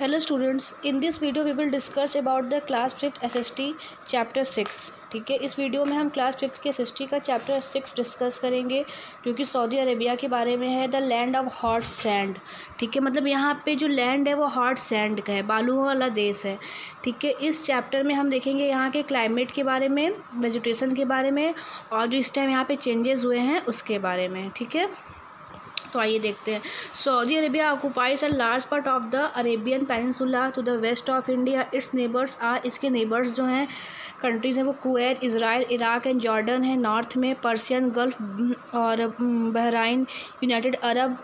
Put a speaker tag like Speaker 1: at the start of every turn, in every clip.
Speaker 1: hello students, in this video we will discuss about the class fifth SST chapter six ठीक है? इस video में हम class fifth के एस का चैप्टर सिक्स डिस्कस करेंगे, जो कि सऊदी अरेबिया के बारे में है the land of hot sand ठीक है? मतलब यहाँ पे जो लैंड है वो हॉट सैंड का है बालू वाला देश है, ठीक है? इस चैप्टर में हम देखेंगे यहाँ के क्लाइमेट के बारे में वेजिटेशन के बारे में, और जो इस टाइम यहाँ पे चेंजेस हुए हैं, उसके बारे में, ठीक है? तो आइए देखते हैं। Saudi Arabia occupies a large part of the Arabian peninsula to the west of India its neighbours are इसके नेबर्स जो हैं कंट्रीज़ हैं वो Kuwait Israel Iraq and Jordan है। नॉर्थ में पर्सियन गल्फ और बहराइन यूनाइटेड अरब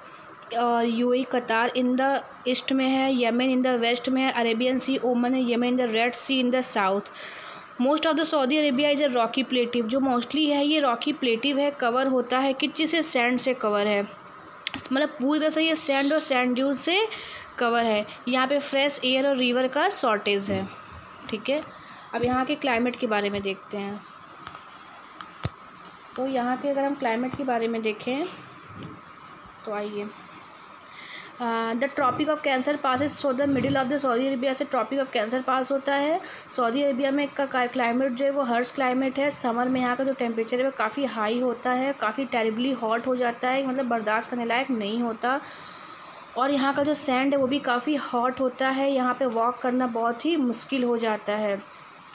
Speaker 1: और UAE कतार इन द ईस्ट में है। यमन इन द वेस्ट में है। अरेबियन सी ओमन है। Yemen in the Red Sea in the south most of the Saudi Arabia is a rocky plateau जो mostly है, ये रॉकी प्लेटिव है। कवर होता है किस से सैंड से कवर है। मतलब पूरी तरह से ये सैंड और सैंड ड्यून से कवर है। यहाँ पे फ्रेश एयर और रिवर का शॉर्टेज है। ठीक है? अब यहाँ के क्लाइमेट के बारे में देखते हैं। तो यहाँ के अगर हम क्लाइमेट के बारे में देखें तो आइए। The Tropic of Cancer passes through the middle of the Saudi Arabia से ट्रॉपिक ऑफ़ कैंसर पास होता है। सऊदी अरबिया में का क्लाइमेट जो है वो हर्स क्लाइमेट है। समर में यहाँ का जो टेम्परेचर है वो काफ़ी हाई होता है। काफ़ी टेरिबली हॉट हो जाता है। मतलब बर्दाश्त करने लायक नहीं होता। और यहाँ का जो सैंड है वो भी काफ़ी हॉट होता है। यहाँ पे वॉक करना बहुत ही मुश्किल हो जाता है।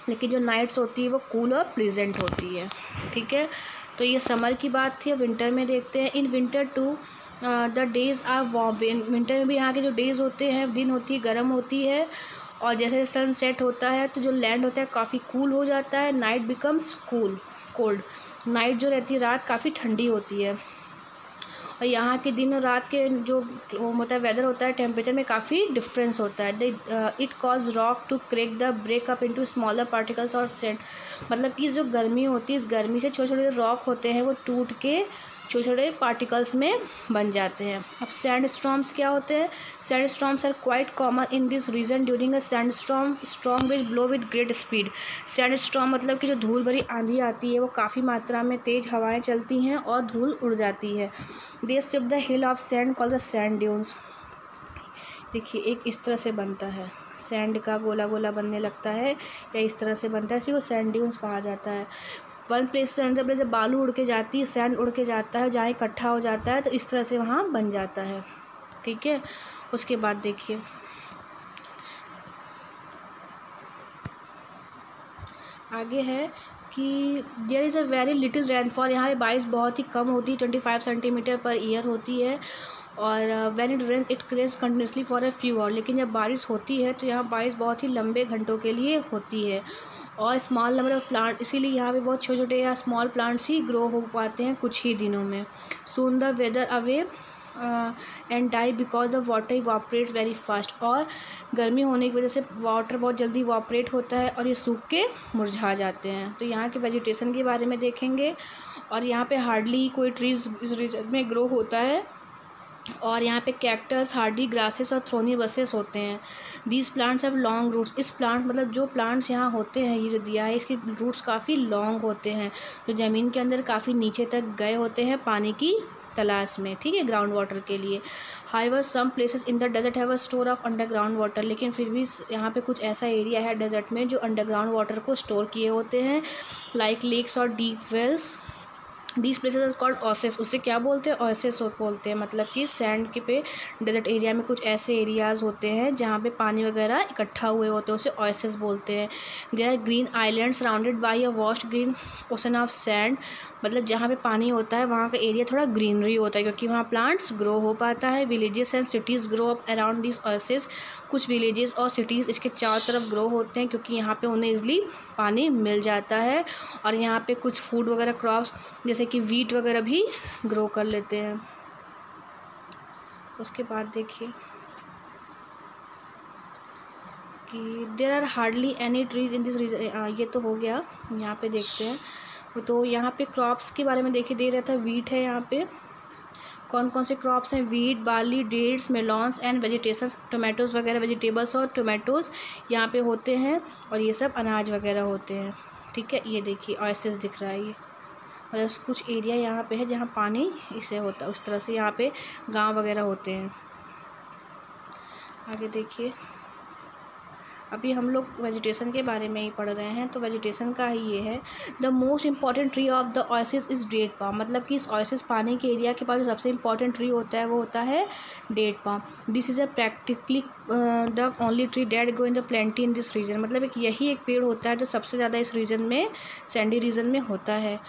Speaker 1: लेकिन जो नाइट्स होती है वो कूल और प्लीजेंट होती है। ठीक है? तो ये समर की बात थी। विंटर में देखते हैं। In winter to the days are warm winter में भी यहाँ के जो डेज़ होते हैं, दिन होती है, गर्म होती है और जैसे सनसेट होता है तो जो लैंड होता है काफ़ी कूल हो जाता है। Night becomes cool cold night जो रहती है, रात काफ़ी ठंडी होती है। और यहाँ के दिन और रात के जो होता है वेदर होता है टेम्परेचर में काफ़ी डिफरेंस होता है। It cause rock to crack the break up into smaller particles और सेंट मतलब कि जो गर्मी होती है, इस गर्मी से छोटे छोटे जो रॉक होते हैं, वो टूट के छोटे छोटे पार्टिकल्स में बन जाते हैं। अब सैंड स्टॉम्स क्या होते हैं? Sand storms are quite common in this region during a sand storm strong will blow with great speed sand storm मतलब कि जो धूल भरी आंधी आती है, वो काफ़ी मात्रा में तेज़ हवाएँ चलती हैं और धूल उड़ जाती है। They sip the hill of sand call the sand dunes देखिए, एक इस तरह से बनता है। सैंड का गोला गोला बनने लगता है या इस तरह से बनता है, इसी को सैंड ड्यून्स कहा जाता है। वन प्लेस से अनदर प्लेस जब बालू उड़ के जाती है सैंड उड़ के जाता है, जहाँ इकट्ठा हो जाता है तो इस तरह से वहाँ बन जाता है। ठीक है? उसके बाद देखिए। आगे है कि there is a very little rainfall यहाँ पे बारिश बहुत ही कम होती है twenty five centimetre per year होती है। और when it rain it craze continuously for a few hour लेकिन जब बारिश होती है तो यहाँ बारिश बहुत ही लंबे घंटों के लिए होती है। और स्मॉल नंबर ऑफ़ प्लांट इसीलिए यहाँ पे बहुत छोटे छोटे या स्मॉल प्लांट्स ही ग्रो हो पाते हैं कुछ ही दिनों में। Soon the wither away and die because the water evaporates very fast और गर्मी होने की वजह से वाटर बहुत जल्दी इवापरेट होता है और ये सूख के मुरझा जाते हैं। तो यहाँ के वेजिटेशन के बारे में देखेंगे और यहाँ पे हार्डली कोई ट्रीज़ इस रीजन में ग्रो होता है। और यहाँ पे कैक्टस हार्डी ग्रासेस और थ्रोनी बसेस होते हैं। These plants have long roots इस प्लांट मतलब जो प्लांट्स यहाँ होते हैं, ये जो दिया है, इसके रूट्स काफ़ी लॉन्ग होते हैं। जो ज़मीन के अंदर काफ़ी नीचे तक गए होते हैं पानी की तलाश में, ठीक है ग्राउंड वाटर के लिए। However some places in the desert have a store of underground water लेकिन फिर भी यहाँ पे कुछ ऐसा एरिया है डेजर्ट में जो अंडरग्राउंड वाटर को स्टोर किए होते हैं लाइक लेक्स और deep wells these places are called oases उसे क्या बोलते हैं? ऑसेस बोलते हैं। मतलब कि सैंड के पे डेजर्ट एरिया में कुछ ऐसे एरियाज़ होते हैं जहाँ पे पानी वगैरह इकट्ठा हुए होते हैं। उसे ऑसेस बोलते हैं। There are green island surrounded by a vast green ocean of sand मतलब जहाँ पे पानी होता है, वहाँ का एरिया थोड़ा ग्रीनरी होता है, क्योंकि वहाँ प्लांट्स ग्रो हो पाता है villages and cities grow up around this oases कुछ विलेजेस और सिटीज़ इसके चारों तरफ़ ग्रो होते हैं, क्योंकि यहाँ पे उन्हें इजली पानी मिल जाता है और यहाँ पे कुछ फ़ूड वगैरह क्रॉप्स जैसे कि वीट वगैरह भी ग्रो कर लेते हैं। उसके बाद देखिए कि there are hardly any trees in this region ये तो हो गया। यहाँ पे देखते हैं। तो यहाँ पे क्रॉप्स के बारे में देखे दे रहा था वीट है यहाँ पे। कौन कौन से क्रॉप्स हैं? Wheat barley dates melons and vegetations tomatoes वगैरह वेजिटेबल्स और टोमेटोज़ यहाँ पे होते हैं और ये सब अनाज वगैरह होते हैं। ठीक है, ये देखिए ऑयसेस दिख रहा है ये। मतलब कुछ एरिया यहाँ पे है जहाँ पानी इसे होता है उस तरह से यहाँ पे गाँव वगैरह होते हैं। आगे देखिए। अभी हम लोग वेजिटेशन के बारे में ही पढ़ रहे हैं तो वेजिटेशन का ही ये है the most important tree of the oasis is date palm मतलब कि इस ऑयसिस पानी के एरिया के पास जो सबसे इंपॉर्टेंट ट्री होता है, वो होता है date palm this is a practically the only tree that grow in the plenty in this region मतलब एक यही एक पेड़ होता है जो सबसे ज़्यादा इस रीजन में सैंडी रीजन में होता है।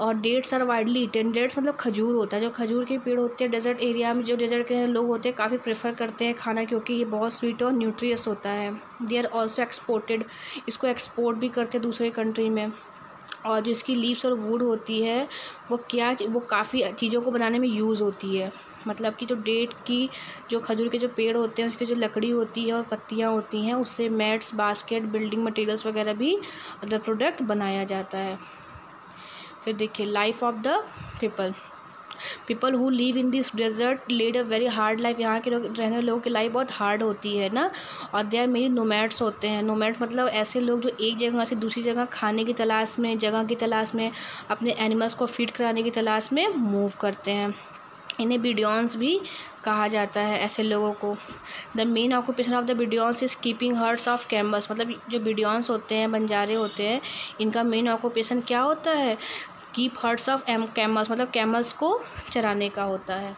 Speaker 1: और dates are widely eaten dates मतलब खजूर होता है। जो खजूर के पेड़ होते हैं डेजर्ट एरिया में, जो डेजर्ट के लोग होते हैं, काफ़ी प्रेफर करते हैं खाना क्योंकि ये बहुत स्वीट और न्यूट्रियस होता है। दे आर ऑल्सो एक्सपोर्टेड इसको एक्सपोर्ट भी करते हैं दूसरे कंट्री में। और जो इसकी लीव्स और वुड होती है, वो क्या, वो काफ़ी चीज़ों को बनाने में यूज़ होती है। मतलब कि जो डेट की, जो खजूर के जो पेड़ होते हैं, उसकी जो लकड़ी होती है और पत्तियाँ होती हैं, उससे मैट्स बास्केट बिल्डिंग मटेरियल्स वगैरह भी अदर प्रोडक्ट बनाया जाता है। फिर देखिए life of the people people who live in this desert lead a very hard life यहाँ के लोग, रहने वाले लोगों की लाइफ बहुत हार्ड होती है ना? और दे आर मेरी नोमैट्स होते हैं। नोमैट्स मतलब ऐसे लोग जो एक जगह से दूसरी जगह खाने की तलाश में, जगह की तलाश में, अपने एनिमल्स को फ़ीड कराने की तलाश में मूव करते हैं। इन्हें बिडियंस भी कहा जाता है ऐसे लोगों को। The main occupation of the Bedouins is keeping herds of camels मतलब जो बिडियंस होते हैं, बंजारे होते हैं, इनका मेन ऑक्यूपेशन क्या होता है? Keep herds of em camels मतलब कैमल्स को चराने का होता है,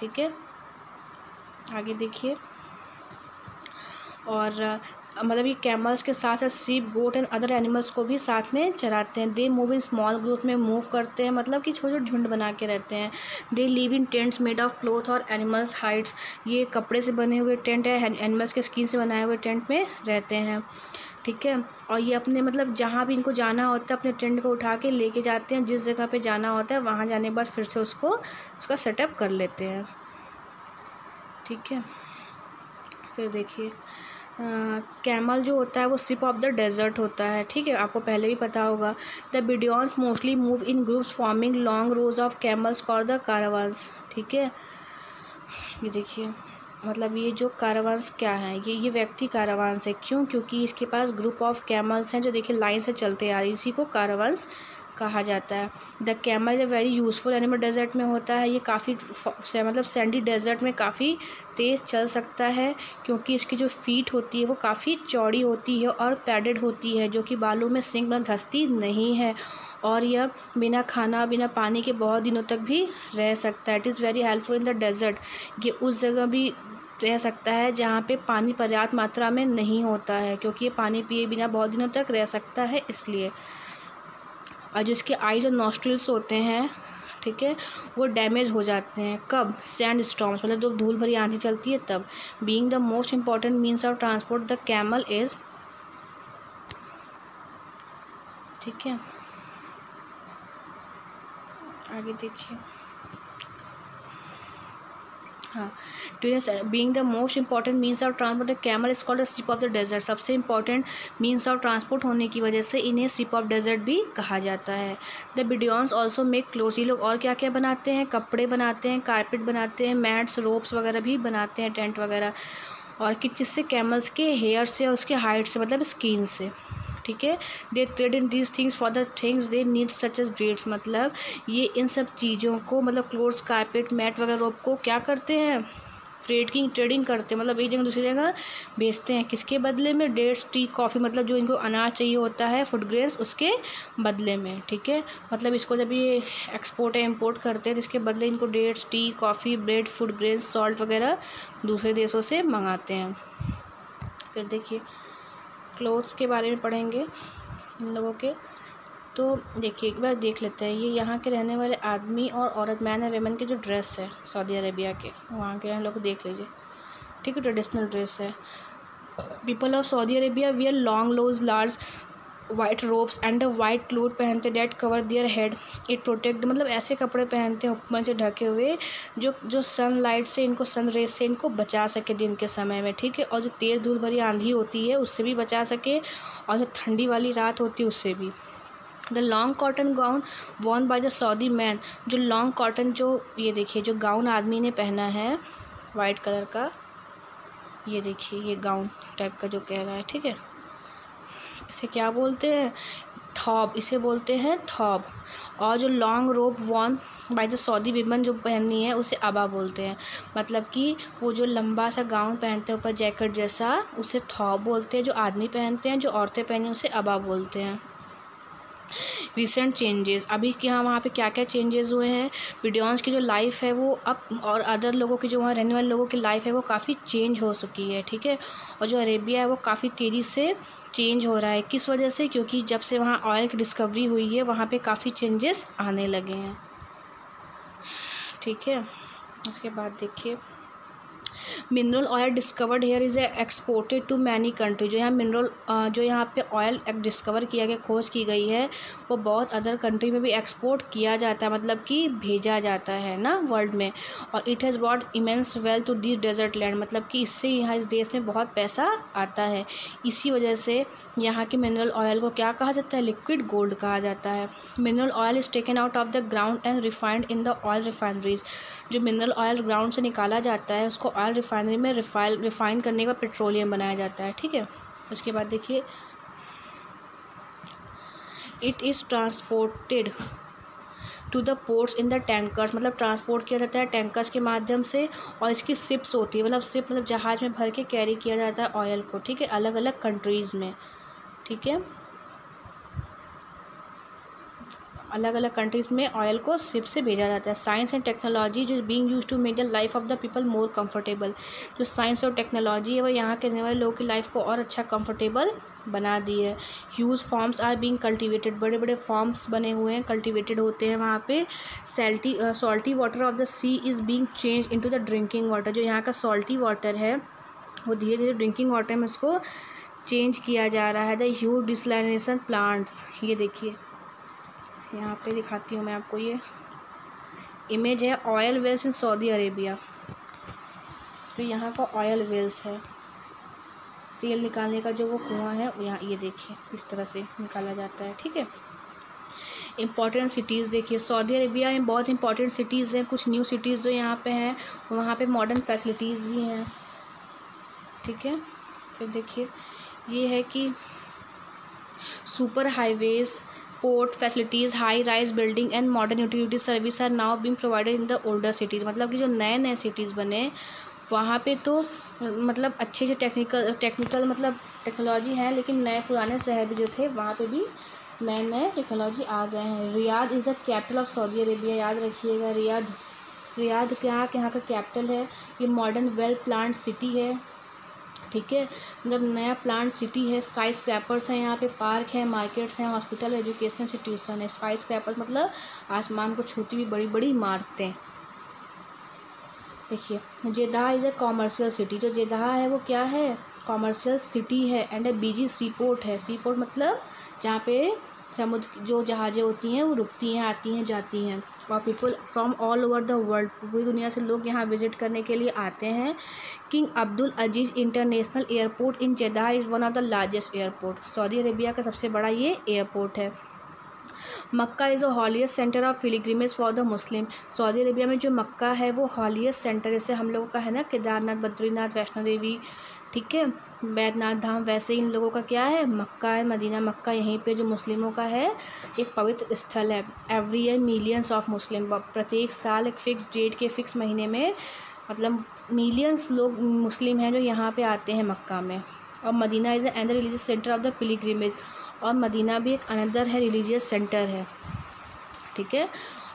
Speaker 1: ठीक है? आगे देखिए। और मतलब ये कैमल्स के साथ साथ सीप, गोट एंड अदर एनिमल्स को भी साथ में चराते हैं। They move in small group में मूव करते हैं मतलब कि छोटे छोटे झुंड बना के रहते हैं। They live in tents made of cloth और एनिमल्स हाइट्स ये कपड़े से बने हुए टेंट है एनिमल्स के स्किन से बनाए हुए टेंट में रहते हैं। ठीक है? और ये अपने मतलब जहाँ भी इनको जाना होता है, अपने टेंट को उठा के लेके जाते हैं। जिस जगह पे जाना होता है, वहाँ जाने के बाद फिर से उसको, उसका सेटअप कर लेते हैं। ठीक है? फिर देखिए कैमल जो होता है, वो सिप ऑफ़ द डेजर्ट होता है। ठीक है? आपको पहले भी पता होगा। The Bedouins mostly move in groups, forming long rows of camels called the caravans. ठीक है? ये देखिए। मतलब ये जो कारावांस क्या है? ये ये व्यक्ति कारावांस है। क्यों? क्योंकि इसके पास ग्रुप ऑफ़ कैमल्स हैं जो देखिए लाइन से चलते आ रही इसी को कारावांस कहा जाता है। The camel a very useful animal desert में होता है। ये काफ़ी से, मतलब सैंडी डेजर्ट में काफ़ी तेज़ चल सकता है क्योंकि इसकी जो फीट होती है वो काफ़ी चौड़ी होती है और पैडेड होती है जो कि बालू में सिंक में धंसती नहीं है और यह बिना खाना बिना पानी के बहुत दिनों तक भी रह सकता है। It is very helpful in the desert ये उस जगह भी रह सकता है जहाँ पे पानी पर्याप्त मात्रा में नहीं होता है, क्योंकि ये पानी पिए बिना बहुत दिनों तक रह सकता है इसलिए। और जिसके आईज और नॉस्ट्रिल्स होते हैं, ठीक है, वो डैमेज हो जाते हैं। कब? सैंड स्टॉम्स मतलब जब धूल भरी आंधी चलती है तब। Being the most important means of transport the camel is, ठीक है? आगे देखिए। हाँ being the most important means of transport camel is called ship of the desert सबसे इंपॉर्टेंट मीन्स ऑफ़ ट्रांसपोर्ट होने की वजह से इन्हें सिप ऑफ़ डेजर्ट भी कहा जाता है। The Bedouins also make clothes ये लोग और क्या क्या बनाते हैं? कपड़े बनाते हैं कारपेट बनाते हैं मैट्स रोप्स वगैरह भी बनाते हैं टेंट वगैरह। और कि जिससे कैमल्स के हेयर से और उसके हाइट से मतलब स्किन से। ठीक है? They trade in these things for the things they need such as dates मतलब ये इन सब चीज़ों को मतलब क्लोथ्स कारपेट मैट वगैरह रोप को क्या करते हैं? ट्रेडिंग ट्रेडिंग करते हैं। मतलब एक जगह दूसरी जगह बेचते हैं। किसके बदले में? डेट्स टी कॉफ़ी मतलब जो इनको अनाज चाहिए होता है फ़ूड ग्रेन्स उसके बदले में, ठीक है? मतलब इसको जब ये एक्सपोर्ट या इम्पोर्ट करते हैं तो इसके बदले इनको dates tea coffee bread food grains salt वगैरह दूसरे देशों से मंगाते हैं। फिर देखिए क्लोथ्स के बारे में पढ़ेंगे इन लोगों के। तो देखिए, एक बार देख लेते हैं। ये यहाँ के रहने वाले आदमी और औरत मैन एंड वेमन के जो ड्रेस है सऊदी अरेबिया के, वहाँ के हम लोग देख लीजिए। ठीक है ट्रेडिशनल ड्रेस है। People of Saudi Arabia wear long loose large white robes and white cloth पहनते that cover their head it protect मतलब ऐसे कपड़े पहनते हैं ऊपर से ढके हुए, जो जो सन लाइट से इनको सन रेज से इनको बचा सके दिन के समय में, ठीक है? और जो तेज़ धूल भरी आंधी होती है, उससे भी बचा सके, और जो ठंडी वाली रात होती है, उससे भी। The long cotton gown worn by the Saudi man जो लॉन्ग कॉटन जो, ये देखिए, जो गाउन आदमी ने पहना है वाइट कलर का, ये देखिए, ये गाउन टाइप का जो कह रहा है, ठीक है? इसे क्या बोलते हैं? थॉब। इसे बोलते हैं थॉब। और जो long robe worn by the Saudi women जो पहननी है, उसे अबा बोलते हैं। मतलब कि वो जो लंबा सा गाउन पहनते हैं, ऊपर जैकेट जैसा, उसे थौ बोलते हैं। जो आदमी पहनते हैं, जो औरतें पहनी उसे अबा बोलते हैं। रिसेंट चेंजेस अभी क्या वहाँ पे क्या क्या चेंजेस हुए हैं? वीडियोज़ की जो लाइफ है, वो अब और अदर लोगों की जो वहाँ रहने वाले लोगों की लाइफ है, वो काफ़ी चेंज हो चुकी है, ठीक है? और जो अरेबिया है, वो काफ़ी तेज़ी से चेंज हो रहा है। किस वजह से? क्योंकि जब से वहाँ ऑयल की डिस्कवरी हुई है, वहाँ पे काफ़ी चेंजेस आने लगे हैं। ठीक है? उसके बाद देखिए। Mineral oil discovered here is exported to many country जो यहाँ मिनरल जो यहाँ पे ऑयल डिस्कवर किया गया, खोज की गई है, वो बहुत अदर कंट्री में भी एक्सपोर्ट किया जाता है मतलब कि भेजा जाता है ना वर्ल्ड में। और it has brought immense wealth to this desert land मतलब कि इससे यहाँ इस देश में बहुत पैसा आता है। इसी वजह से यहाँ के मिनरल ऑयल को क्या कहा जाता है? लिक्विड गोल्ड कहा जाता है। Mineral oil is taken out of the ground and refined in the oil refineries जो मिनरल ऑयल ग्राउंड से निकाला जाता है, उसको ऑयल रिफाइनरी में रिफाइल रिफाइन करने का पेट्रोलियम बनाया जाता है, ठीक है? उसके बाद देखिए it is transported to the ports in the tankers मतलब ट्रांसपोर्ट किया जाता है टैंकर्स के माध्यम से और इसकी सिप्स होती है मतलब सिप मतलब जहाज़ में भर के कैरी किया जाता है ऑयल को, ठीक है? अलग अलग कंट्रीज़ में, ठीक है? अलग अलग कंट्रीज़ में ऑयल को शिप से भेजा जाता है। साइंस एंड टेक्नोलॉजी जो being use to make the life of the people more comfortable जो साइंस और टेक्नोलॉजी है, वो यहाँ के रहने वाले लोगों की लाइफ को और अच्छा कंफर्टेबल बना दी है। Huge farms are being cultivated बड़े बड़े फॉर्म्स बने हुए हैं कल्टिवेटेड होते हैं वहाँ पे। Salty salty water of the sea is being change into the drinking water जो यहाँ का सॉल्टी वाटर है, वो धीरे धीरे ड्रिंकिंग वाटर में उसको चेंज किया जा रहा है। द ह्यूज डिसलाइनेशन प्लांट्स ये देखिए। यहाँ पे दिखाती हूँ मैं आपको ये। इमेज है oil wells in Saudi Arabia तो यहाँ का ऑयल वेल्स है। तेल निकालने का जो वो कुआँ है यहाँ, ये देखिए, इस तरह से निकाला जाता है, ठीक है? इंपॉर्टेंट सिटीज़ देखिए सऊदी अरेबिया में बहुत इंपॉर्टेंट सिटीज़ हैं, कुछ न्यू सिटीज़ जो यहाँ पे हैं, वहाँ पे मॉडर्न फैसिलिटीज़ भी हैं, ठीक है? फिर देखिए, ये है कि super highways port facilities high rise building and modern utility service are now being provided in the older cities मतलब कि जो नए नए सिटीज़ बने, वहाँ पे तो मतलब अच्छे से टेक्निकल टेक्निकल मतलब टेक्नोलॉजी है, लेकिन नए पुराने शहर जो थे, वहाँ पे भी नए नए टेक्नोलॉजी आ गए हैं। Riyadh is the capital of Saudi Arabia याद रखिएगा। रियाद रियाद क्या यहाँ का कैपिटल है? ये मॉडर्न वेल प्लान सिटी है। ठीक है? मतलब नया प्लांट सिटी है स्काई स्क्रैपर्स हैं, यहाँ पे पार्क है मार्केट्स हैं हॉस्पिटल एजुकेशन इंस्टीट्यूशन है। स्काई स्क्रैपर्स मतलब आसमान को छूती हुई बड़ी बड़ी इमारतें। देखिए, Jeddah is a commercial city जो जेदाह है, वो क्या है? कॉमर्शियल सिटी है and a busy C port है। सी पोर्ट मतलब जहाँ पे समुद्र जो जहाज़ें होती हैं, वो रुकती हैं, आती हैं, जाती हैं। और people from all over the world पूरी दुनिया से लोग यहाँ विज़िट करने के लिए आते हैं। King Abdul Aziz International Airport in Jeddah is one of the largest airport Saudi Arabia का सबसे बड़ा ये एयरपोर्ट है। Mecca is the holiest centre of pilgrimage for the Muslim Saudi Arabia में जो मक्का है, वो हॉलीस्ट सेंटर जैसे हम लोगों का है ना, केदारनाथ, बद्रीनाथ, वैष्णो देवी ठीक है? बैद्यनाथ धाम वैसे इन लोगों का क्या है? मक्का है, मदीना मक्का यहीं पे जो मुस्लिमों का है, एक पवित्र स्थल है। Every year millions of Muslim प्रत्येक साल एक फ़िक्स डेट के फ़िक्स महीने में मतलब मिलियंस लोग मुस्लिम हैं जो यहाँ पे आते हैं मक्का में। और Medina is and religious centre of the pilgrimage और मदीना भी एक अनदर है रिलीजियस सेंटर है। ठीक है?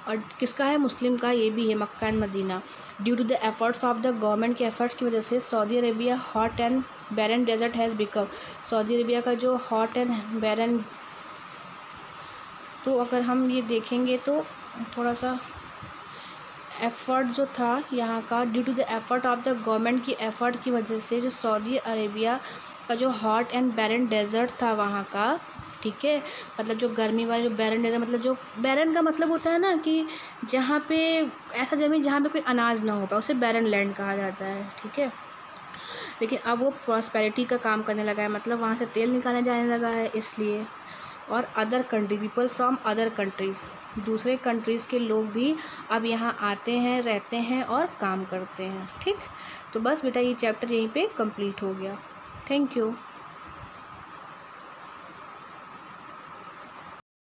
Speaker 1: और किसका है? मुस्लिम का, ये भी है Mecca and Medina. Due to the efforts of the government के एफर्ट्स की वजह से Saudi Arabia hot and barren desert has become Saudi Arabia का जो हॉट एंड बैरन तो अगर हम ये देखेंगे तो थोड़ा सा एफ़र्ट जो था यहाँ का due to the effort of the government की एफ़र्ट की वजह से जो सऊदी अरेबिया का जो हॉट एंड बैरन डेजर्ट था वहाँ का ठीक है? मतलब जो गर्मी वाले, जो बैरन डेजर्ट मतलब जो बैरन का मतलब होता है ना कि जहाँ पे, ऐसा ज़मीन जहाँ पे कोई अनाज ना हो पाए, उसे बैरन लैंड कहा जाता है, ठीक है? लेकिन अब वो प्रॉस्पेरिटी का काम करने लगा है मतलब वहाँ से तेल निकालने जाने लगा है, इसलिए। और other country people from other countries दूसरे कंट्रीज़ के लोग भी अब यहाँ आते हैं, रहते हैं और काम करते हैं, ठीक? तो बस बेटा ये चैप्टर यहीं पे कंप्लीट हो गया। Thank you